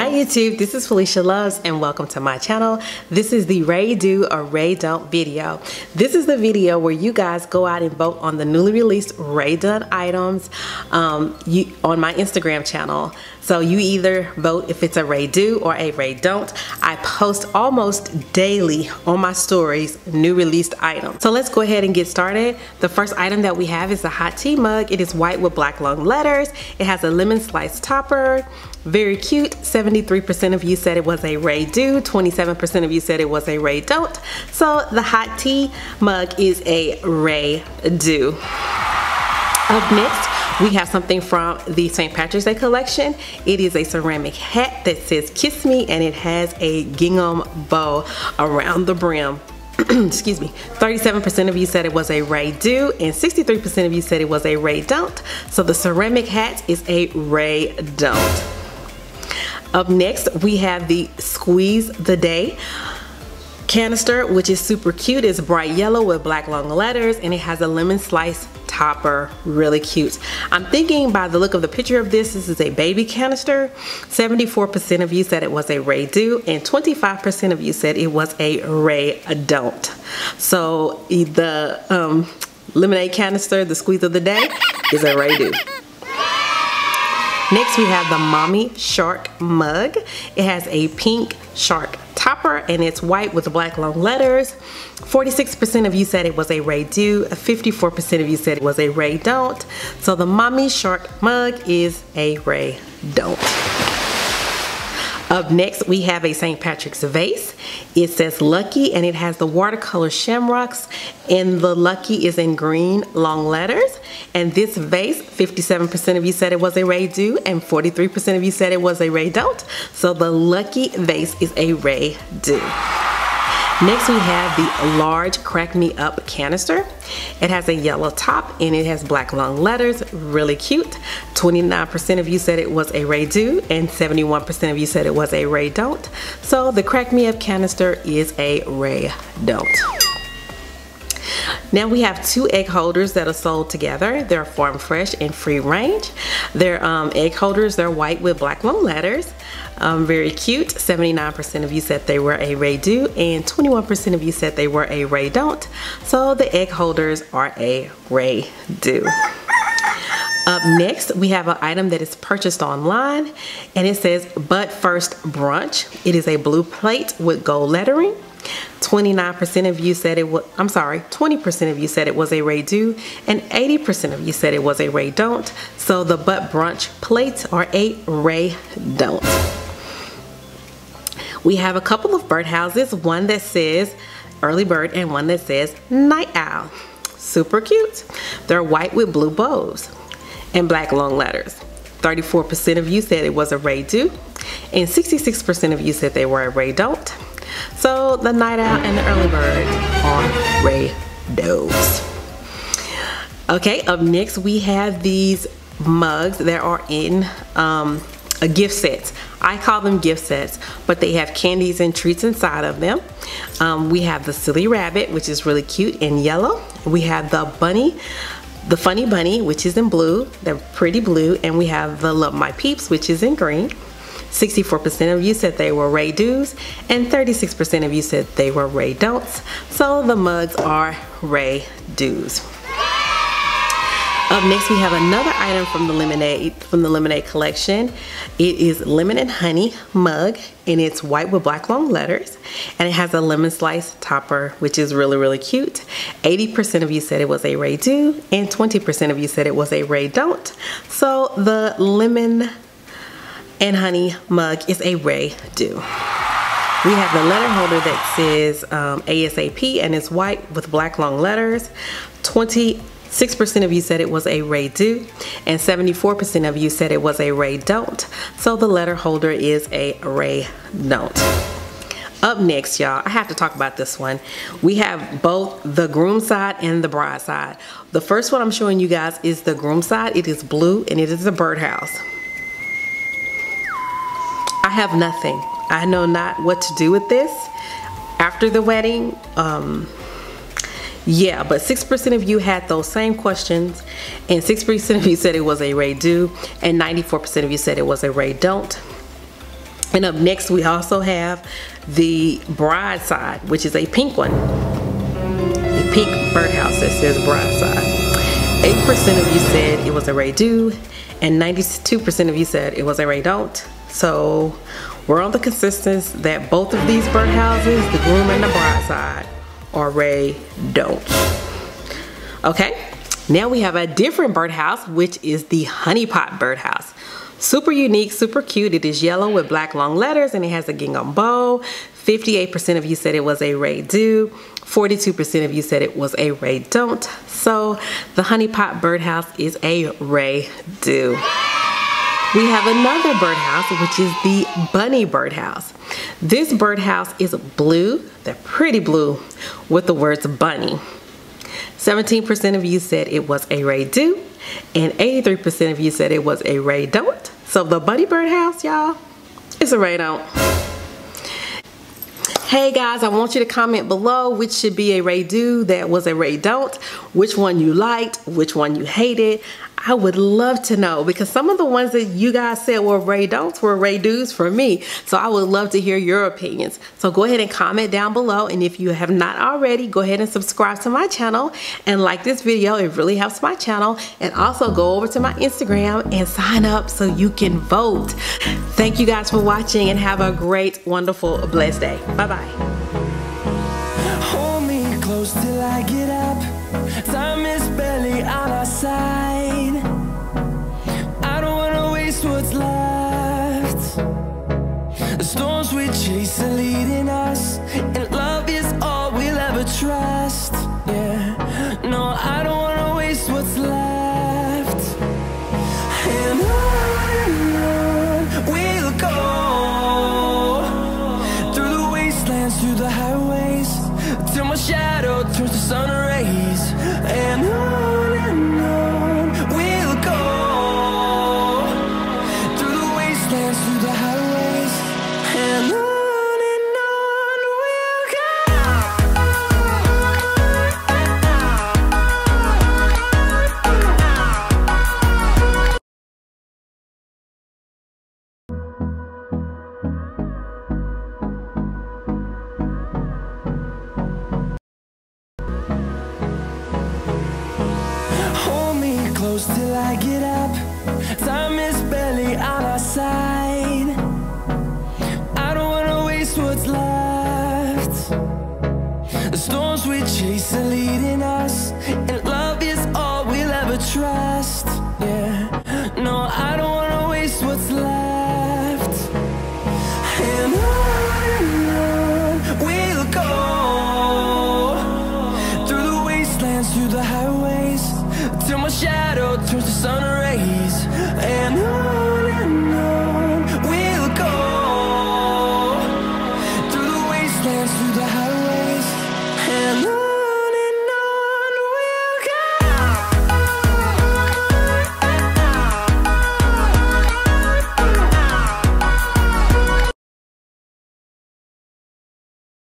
Hi YouTube, this is Felicia Loves and welcome to my channel. This is the Rae Do or Rae Don't video. This is the video where you guys go out and vote on the newly released Rae Dunn items um, you, on my Instagram channel. So you either vote if it's a Rae Do or a Rae Don't. I post almost daily on my stories new released items. So let's go ahead and get started. The first item that we have is a hot tea mug. It is white with black long letters. It has a lemon slice topper. Very cute. 73% of you said it was a Rae Do. 27% of you said it was a Rae Don't. So the hot tea mug is a Rae Do. Up next, we have something from the St. Patrick's Day collection. It is a ceramic hat that says kiss me and it has a gingham bow around the brim. excuse me 37% of you said it was a rae do and 63% of you said it was a rae don't so the ceramic hat is a rae don't up next, we have the Squeeze the Day canister, which is super cute. It's bright yellow with black long letters and it has a lemon slice topper, really cute. I'm thinking by the look of the picture of this, this is a baby canister. 74% of you said it was a Rae Do and 25% of you said it was a Rae Don't. So the um, lemonade canister, the squeeze of the day, is a Rae Do. Next we have the Mommy Shark mug. It has a pink shark topper and it's white with black long letters. 46% of you said it was a Rae Do, 54% of you said it was a Rae Don't. So the Mommy Shark mug is a Rae Don't. Up next, we have a St. Patrick's vase. It says Lucky and it has the watercolor shamrocks and the Lucky is in green long letters. And this vase, 57% of you said it was a Rae Do and 43% of you said it was a Rae Don't. So the Lucky vase is a Rae Do. Next we have the large Crack Me Up canister. It has a yellow top and it has black long letters, really cute. 29% of you said it was a Rae Do and 71% of you said it was a Rae Don't. So the Crack Me Up canister is a Rae Don't. Now we have two egg holders that are sold together. They're farm fresh and free range. They're um, egg holders, they're white with black long letters. Um, very cute. 79% of you said they were a Rae Do and 21% of you said they were a Rae Don't. So the egg holders are a Rae Do. Up next, we have an item that is purchased online and it says But First Brunch. It is a blue plate with gold lettering. 29% of you said it was, I'm sorry, 20% of you said it was a Rae Do, and 80% of you said it was a Rae Don't. So the But Brunch plates are a Ray Don't. We have a couple of birdhouses, one that says early bird and one that says night owl. Super cute. They're white with blue bows and black long letters. 34% of you said it was a Rae Do, and 66% of you said they were a Rae Don't. So the night owl and the early bird are Rae Does. Okay, up next we have these mugs that are in um, gift set. I call them gift sets, but they have candies and treats inside of them. Um, we have the silly rabbit, which is really cute in yellow. We have the bunny, the funny bunny, which is in blue, they're pretty blue, and we have the love my peeps, which is in green. 64% of you said they were Rae Do's, and 36% of you said they were Rae Don'ts. So the mugs are Rae Do's. Up next we have another item from the lemonade from the lemonade collection. It is lemon and honey mug and it's white with black long letters and it has a lemon slice topper which is really really cute. 80% of you said it was a Rae Do and 20% of you said it was a Rae Don't. So the lemon and honey mug is a Rae Do. We have the letter holder that says um, ASAP and it's white with black long letters. 20 6% of you said it was a Rae Do, and 74% of you said it was a Rae Don't. So the letter holder is a Rae Don't. Up next, y'all, I have to talk about this one. We have both the groom side and the bride side. The first one I'm showing you guys is the groom side. It is blue and it is a birdhouse. I have nothing. I know not what to do with this. After the wedding, um, yeah, but 6% of you had those same questions, and 6% of you said it was a Rae Do, and 94% of you said it was a Rae Don't. And up next, we also have the bride side, which is a pink one. A pink birdhouse that says bride side. 8% of you said it was a Rae do, and 92% of you said it was a Rae don't. So we're on the consensus that both of these birdhouses, the groom and the bride side, are Rae don't. Okay, now we have a different birdhouse, which is the honeypot birdhouse. Super unique, super cute. It is yellow with black long letters and it has a gingham bow. 58% of you said it was a Rae do. 42% of you said it was a Rae don't. So the honeypot birdhouse is a Rae do. We have another birdhouse, which is the bunny birdhouse. This birdhouse is blue, they're pretty blue, with the words bunny. 17% of you said it was a Rae do, and 83% of you said it was a Rae don't. So the Bunny Bird House, y'all, it's a Rae don't. Hey guys, I want you to comment below which should be a Rae do that was a Rae don't, which one you liked, which one you hated. I would love to know because some of the ones that you guys said were Rae don'ts were Rae do's for me. So I would love to hear your opinions. So go ahead and comment down below. And if you have not already, go ahead and subscribe to my channel and like this video. It really helps my channel. And also go over to my Instagram and sign up so you can vote. Thank you guys for watching and have a great, wonderful, blessed day. Bye-bye. Hold we close till I get up.